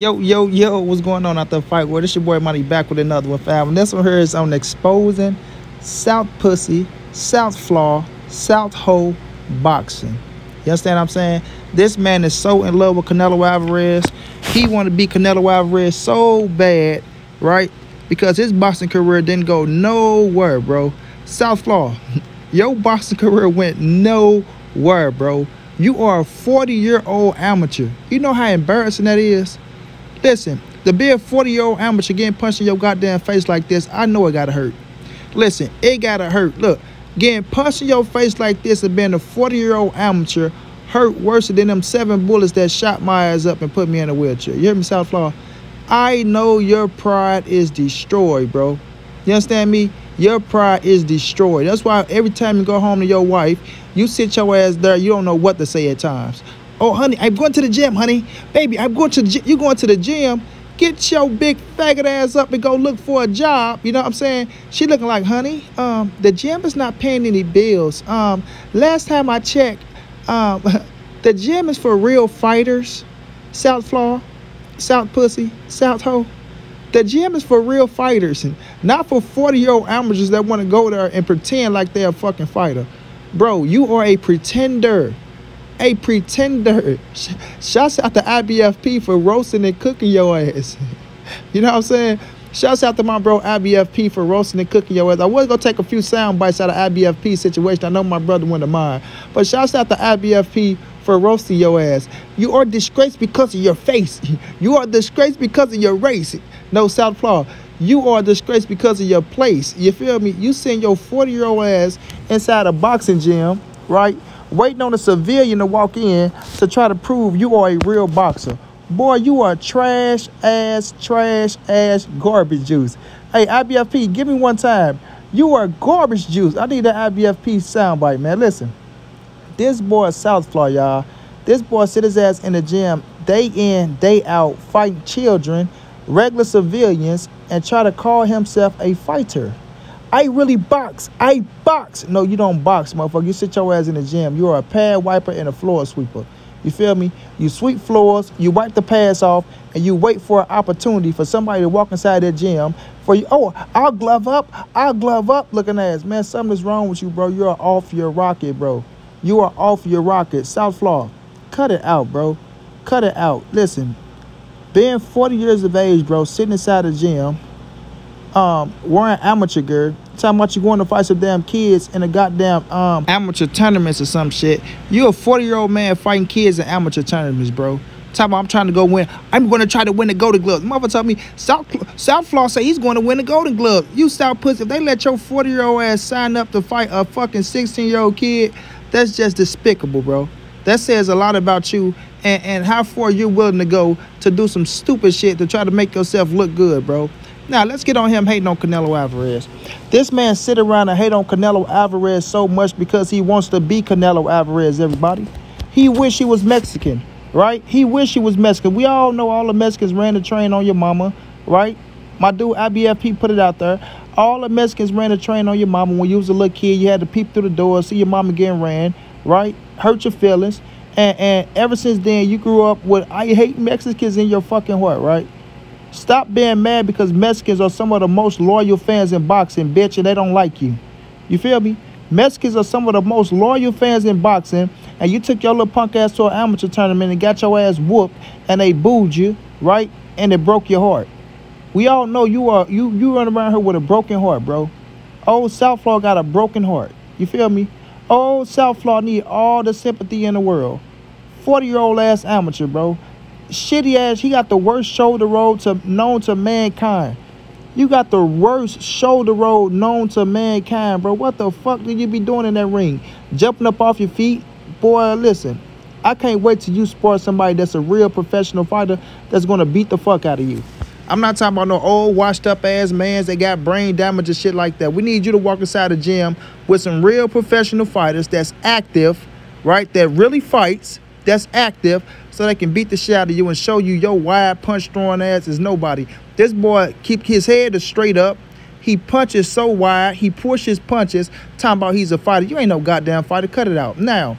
Yo, yo, yo, what's going on out the fight? Well, this your boy Monnie back with another one, fam. And this one here is on exposing South Pussy, South Flaw, South Hoe boxing. You understand what I'm saying? This man is so in love with Canelo Alvarez. He want to be Canelo Alvarez so bad, right? Because his boxing career didn't go nowhere, bro. South Flaw, your boxing career went nowhere, bro. You are a 40-year-old amateur. You know how embarrassing that is? Listen, to be a 40 year old amateur getting punched in your goddamn face like this, I know it gotta hurt. Listen, it gotta hurt. Look, getting punched in your face like this and being a 40 year old amateur hurt worse than them seven bullets that shot my ass up and put me in a wheelchair. You hear me, South Florida? I know your pride is destroyed, bro. You understand me? Your pride is destroyed. That's why every time you go home to your wife, you sit your ass there, you don't know what to say at times. Oh, honey, I'm going to the gym, honey. Baby, I'm going to the gym. You going to the gym? Get your big faggot ass up and go look for a job. You know what I'm saying? She looking like, honey, um, the gym is not paying any bills. Um, last time I checked, um, the gym is for real fighters. South Flaw, South Pussy, South Hoe. The gym is for real fighters and not for 40 year old amateurs that want to go there and pretend like they're a fucking fighter. Bro, you are a pretender a pretender. Shouts out to IBFP for roasting and cooking your ass. You know what I'm saying? Shouts out to my bro IBFP for roasting and cooking your ass. I was gonna take a few sound bites out of IBFP situation. I know my brother went to mine. But shouts out to IBFP for roasting your ass. You are disgraced because of your face. You are disgraced because of your race. No South Flaw. You are disgraced because of your place. You feel me? You send your 40 year old ass inside a boxing gym, right? Waiting on a civilian to walk in to try to prove you are a real boxer. Boy, you are trash ass, trash ass garbage juice. Hey, IBFP, give me one time. You are garbage juice. I need that IBFP soundbite, man. Listen, this boy South Flaw, y'all. This boy sit his ass in the gym day in, day out, fighting children, regular civilians, and try to call himself a fighter. I really box. I box. No, you don't box, motherfucker. You sit your ass in the gym. You are a pad wiper and a floor sweeper. You feel me? You sweep floors, you wipe the pads off, and you wait for an opportunity for somebody to walk inside that gym for you. Oh, I'll glove up. I'll glove up looking ass. Man, something's wrong with you, bro. You're off your rocket, bro. You are off your rocket. South Flaw. Cut it out, bro. Cut it out. Listen, being 40 years of age, bro, sitting inside the gym, um, wearing amateur gear, talking about you going to fight some damn kids in a goddamn um, amateur tournaments or some shit. You a 40 year old man fighting kids in amateur tournaments, bro. Talking about I'm trying to go win. I'm going to try to win the Golden Glove. Mother told me South South Flaw say he's going to win the Golden Glove. You South Pussy, if they let your 40 year old ass sign up to fight a fucking 16 year old kid, that's just despicable, bro. That says a lot about you and, and how far you're willing to go to do some stupid shit to try to make yourself look good, bro. Now, let's get on him hating on Canelo Alvarez. This man sit around and hate on Canelo Alvarez so much because he wants to be Canelo Alvarez, everybody. He wish he was Mexican, right? He wish he was Mexican. We all know all the Mexicans ran the train on your mama, right? My dude IBFP put it out there. All the Mexicans ran the train on your mama. When you was a little kid, you had to peep through the door, see your mama getting ran, right? Hurt your feelings. And, and ever since then, you grew up with, I hate Mexicans in your fucking heart, right? Stop being mad because Mexicans are some of the most loyal fans in boxing, bitch, and they don't like you. You feel me? Mexicans are some of the most loyal fans in boxing, and you took your little punk ass to an amateur tournament and got your ass whooped, and they booed you, right? And it broke your heart. We all know you are you you run around here with a broken heart, bro. Old South Flaw got a broken heart. You feel me? Old South Flaw need all the sympathy in the world. 40 year old ass amateur, bro shitty ass. He got the worst shoulder roll to known to mankind. You got the worst shoulder roll known to mankind, bro. What the fuck did you be doing in that ring? Jumping up off your feet? Boy, listen. I can't wait till you sport somebody that's a real professional fighter that's gonna beat the fuck out of you. I'm not talking about no old washed up ass mans that got brain damage and shit like that. We need you to walk inside the gym with some real professional fighters that's active, right? That really fights, that's active, so they can beat the shit out of you and show you your wide punch throwing ass is nobody. This boy keep his head straight up. He punches so wide, he pushes punches, talking about he's a fighter. You ain't no goddamn fighter. Cut it out. Now,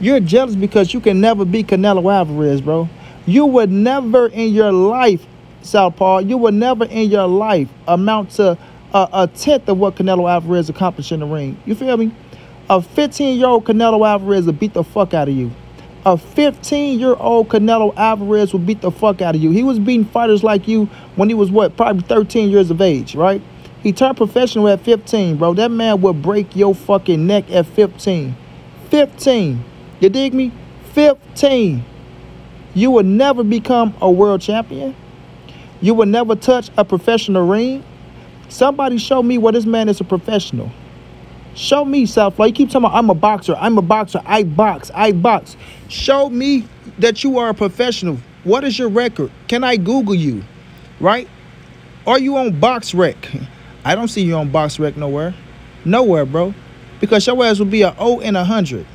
you're jealous because you can never beat Canelo Alvarez, bro. You would never in your life, Southpaw, you would never in your life amount to a, a tenth of what Canelo Alvarez accomplished in the ring. You feel me? A 15 year old Canelo Alvarez will beat the fuck out of you. A 15 year old Canelo Alvarez will beat the fuck out of you. He was beating fighters like you when he was what, probably 13 years of age, right? He turned professional at 15, bro. That man will break your fucking neck at 15. 15. You dig me? 15. You will never become a world champion. You will never touch a professional ring. Somebody show me where this man is a professional. Show me, Southfly. You keep talking about I'm a boxer. I'm a boxer. I box. I box. Show me that you are a professional. What is your record? Can I Google you? Right? Are you on BoxRec? I don't see you on BoxRec nowhere. Nowhere, bro. Because your ass will be a 0 and 100.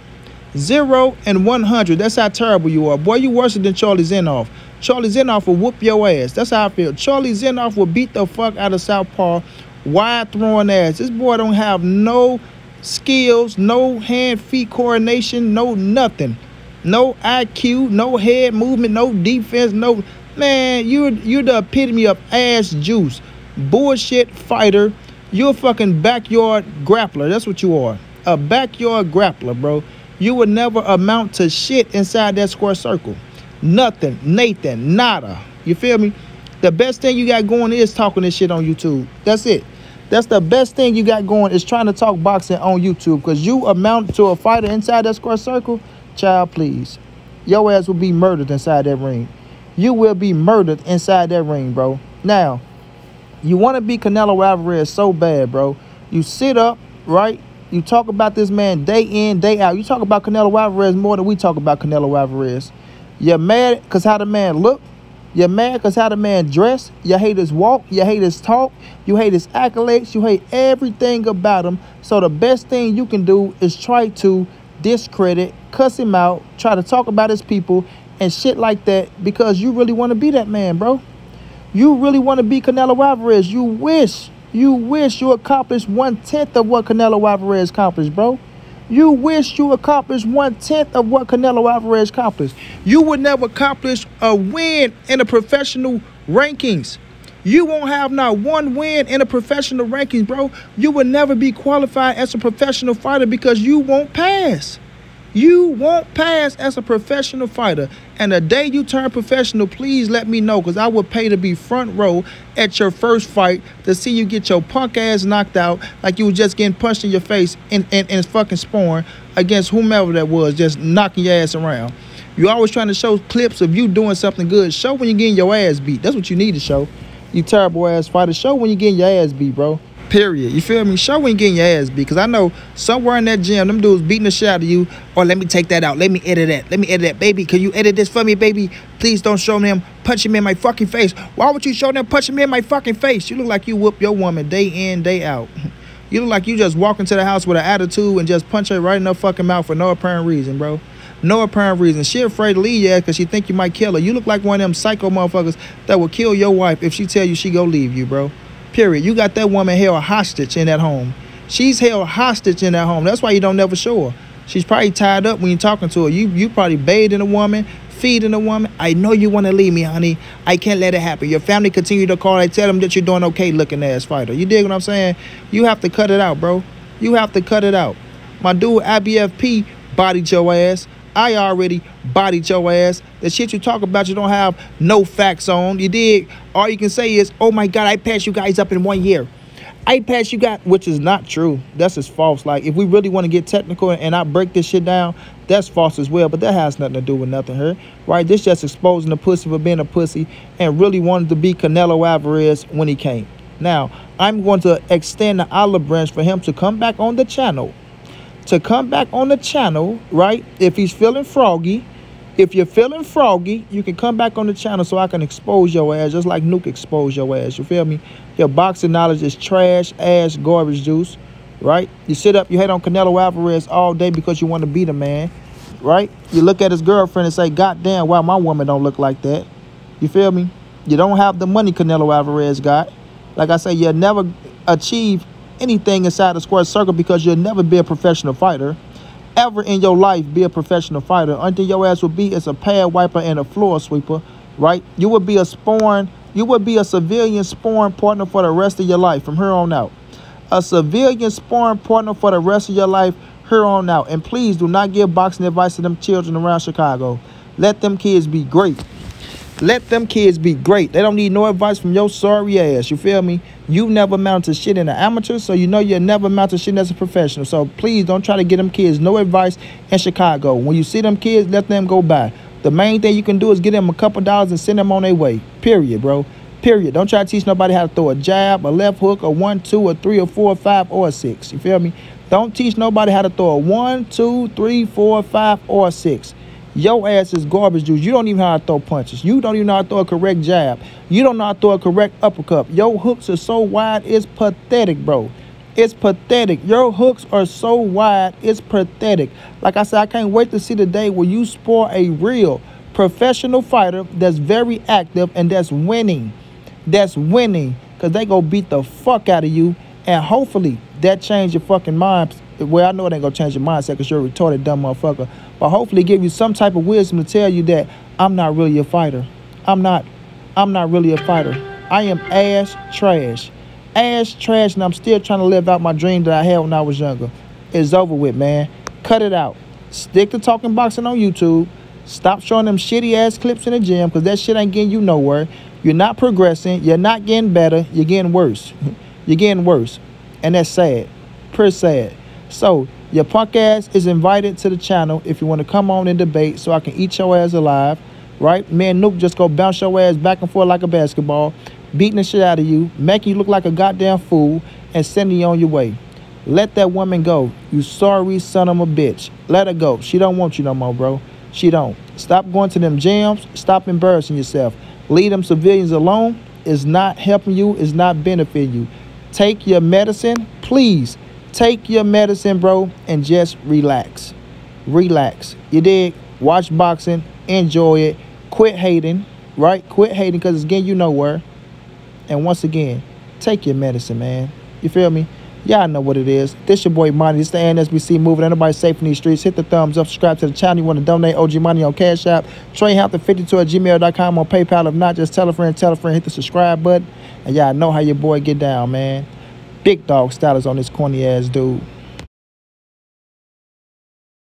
Zero and 100. That's how terrible you are. Boy, you worse than Charlie Zelenoff. Charlie Zelenoff will whoop your ass. That's how I feel. Charlie Zelenoff will beat the fuck out of Southpaw. Wide throwing ass. This boy don't have no skills, no hand feet coordination, no nothing. No IQ, no head movement, no defense, no man, you're you're the epitome of ass juice. Bullshit fighter. You're a fucking backyard grappler. That's what you are. A backyard grappler, bro. You would never amount to shit inside that square circle. Nothing, Nathan, nada. You feel me? The best thing you got going is talking this shit on YouTube. That's it. That's the best thing you got going is trying to talk boxing on YouTube because you amount to a fighter inside that square circle. Child, please. Your ass will be murdered inside that ring. You will be murdered inside that ring, bro. Now, you want to be Canelo Alvarez so bad, bro. You sit up, right? You talk about this man day in, day out. You talk about Canelo Alvarez more than we talk about Canelo Alvarez. You're mad because how the man look. You're mad because how the man dress. You hate his walk. You hate his talk. You hate his accolades. You hate everything about him. So the best thing you can do is try to discredit, cuss him out, try to talk about his people and shit like that because you really want to be that man, bro. You really want to be Canelo Alvarez. You wish you wish you accomplished one tenth of what Canelo Alvarez accomplished, bro. You wish you accomplished one tenth of what Canelo Alvarez accomplished. You would never accomplish a win in the professional rankings. You won't have not one win in the professional rankings, bro. You will never be qualified as a professional fighter because you won't pass. You won't pass as a professional fighter. And the day you turn professional, please let me know because I would pay to be front row at your first fight to see you get your punk ass knocked out like you was just getting punched in your face in, in, in fucking sparring against whomever that was, just knocking your ass around. You always trying to show clips of you doing something good. Show when you're getting your ass beat. That's what you need to show. You terrible ass fighter. Show when you're getting your ass beat, bro. Period. You feel me? Show ain't getting your ass beat. Because I know somewhere in that gym, them dudes beating the shit out of you. Or let me take that out. Let me edit that. Let me edit that. Baby, can you edit this for me, baby? Please don't show them punching me in my fucking face. Why would you show them punching me in my fucking face? You look like you whoop your woman day in, day out. You look like you just walk into the house with an attitude and just punch her right in the fucking mouth for no apparent reason, bro. No apparent reason. She afraid to leave you because she think you might kill her. You look like one of them psycho motherfuckers that will kill your wife if she tell you she go leave you, bro. Period. You got that woman held hostage in that home. She's held hostage in that home. That's why you don't never show her. She's probably tied up when you're talking to her. You you probably bathing a woman, feeding a woman. I know you want to leave me, honey. I can't let it happen. Your family continue to call. I tell them that you're doing okay looking ass fighter. You dig what I'm saying? You have to cut it out, bro. You have to cut it out. My dude IBFP bodied your ass. I already bodied your ass. The shit you talk about, you don't have no facts on. You did. All you can say is, oh my God, I passed you guys up in one year. I passed you guys, which is not true. That's just false. Like, if we really want to get technical and I break this shit down, that's false as well. But that has nothing to do with nothing here. Right? This just exposing the pussy for being a pussy and really wanted to be Canelo Alvarez when he came. Now, I'm going to extend the olive branch for him to come back on the channel to come back on the channel, right? If he's feeling froggy, if you're feeling froggy, you can come back on the channel so I can expose your ass, just like Nuke exposed your ass. You feel me? Your boxing knowledge is trash, ass, garbage juice, right? You sit up, you hate on Canelo Alvarez all day because you want to beat a man, right? You look at his girlfriend and say, God damn, why my woman don't look like that? You feel me? You don't have the money Canelo Alvarez got. Like I say, you'll never achieve anything inside the square circle because you'll never be a professional fighter. ever in your life be a professional fighter. Thing your ass will be is a pad wiper and a floor sweeper, right? You will be a spawn, you will be a civilian sparring partner for the rest of your life from here on out. A civilian sparring partner for the rest of your life here on out. And please do not give boxing advice to them children around Chicago. Let them kids be great. Let them kids be great. They don't need no advice from your sorry ass. You feel me? You never mounted shit in an amateur, so you know you'll never mount shit as a professional. So please don't try to get them kids no advice in Chicago. When you see them kids, let them go by. The main thing you can do is get them a couple dollars and send them on their way. Period, bro. Period. Don't try to teach nobody how to throw a jab, a left hook, a one, two, a three, or four, a five, or a six. You feel me? Don't teach nobody how to throw a one, two, three, four, five, or a six. Your ass is garbage juice. You don't even know how to throw punches. You don't even know how to throw a correct jab. You don't know how to throw a correct uppercut. Your hooks are so wide, it's pathetic, bro. It's pathetic. Your hooks are so wide, it's pathetic. Like I said, I can't wait to see the day where you sport a real professional fighter that's very active and that's winning. That's winning. Because they go beat the fuck out of you. And hopefully that change your fucking mind. Well, I know it ain't gonna change your mindset because you're a retarded dumb motherfucker but hopefully give you some type of wisdom to tell you that I'm not really a fighter. I'm not I'm not really a fighter. I am ass trash. Ass trash and I'm still trying to live out my dream that I had when I was younger. It's over with, man. Cut it out. Stick to talking boxing on YouTube. Stop showing them shitty ass clips in the gym because that shit ain't getting you nowhere. You're not progressing. You're not getting better. You're getting worse. you're getting worse. And that's sad. Pretty sad. So your punk ass is invited to the channel if you want to come on and debate so I can eat your ass alive, right? Me and Nuke just go bounce your ass back and forth like a basketball, beating the shit out of you, making you look like a goddamn fool, and sending you on your way. Let that woman go. You sorry son of a bitch. Let her go. She don't want you no more, bro. She don't. Stop going to them jams. Stop embarrassing yourself. Leave them civilians alone. It's not helping you. It's not benefiting you. Take your medicine, please. Take your medicine, bro, and just relax. Relax. You dig? Watch boxing. Enjoy it. Quit hating, right? Quit hating because it's getting you nowhere. And once again, take your medicine, man. You feel me? Y'all know what it is. This your boy Monnie. This the NSBC moving. Anybody safe in these streets. Hit the thumbs up. Subscribe to the channel. You want to donate OG Monnie on Cash App. Treyhampton52 at gmail.com on PayPal. If not, just tell a friend, tell a friend. Hit the subscribe button. And y'all know how your boy get down, man. Big dog status on this corny ass dude.